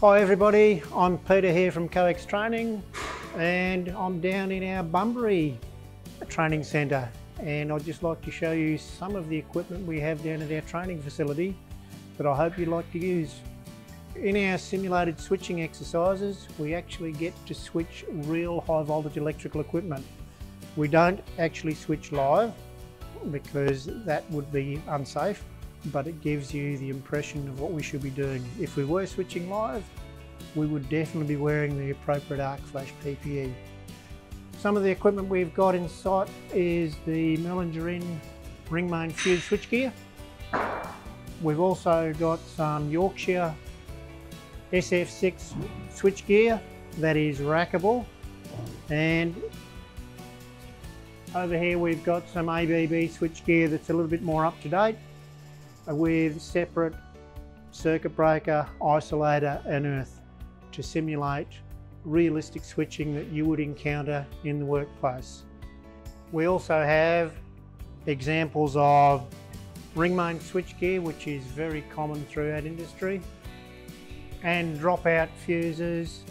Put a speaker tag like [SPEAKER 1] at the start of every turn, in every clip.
[SPEAKER 1] Hi everybody, I'm Peter here from COEX Training and I'm down in our Bunbury training centre and I'd just like to show you some of the equipment we have down at our training facility that I hope you'd like to use. In our simulated switching exercises we actually get to switch real high voltage electrical equipment. We don't actually switch live because that would be unsafe but it gives you the impression of what we should be doing. If we were switching live, we would definitely be wearing the appropriate arc flash PPE. Some of the equipment we've got in sight is the Merlin Gerin ring main fuse switchgear. We've also got some Yorkshire SF6 switchgear that is rackable and over here we've got some ABB switchgear that's a little bit more up to date with separate circuit breaker, isolator and earth to simulate realistic switching that you would encounter in the workplace. We also have examples of ring main switchgear which is very common throughout industry and dropout fuses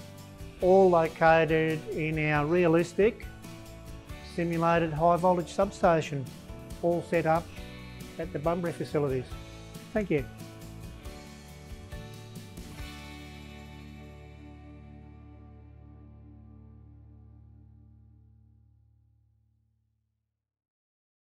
[SPEAKER 1] all located in our realistic simulated high voltage substation all set up at the Bunbury facilities. Thank you.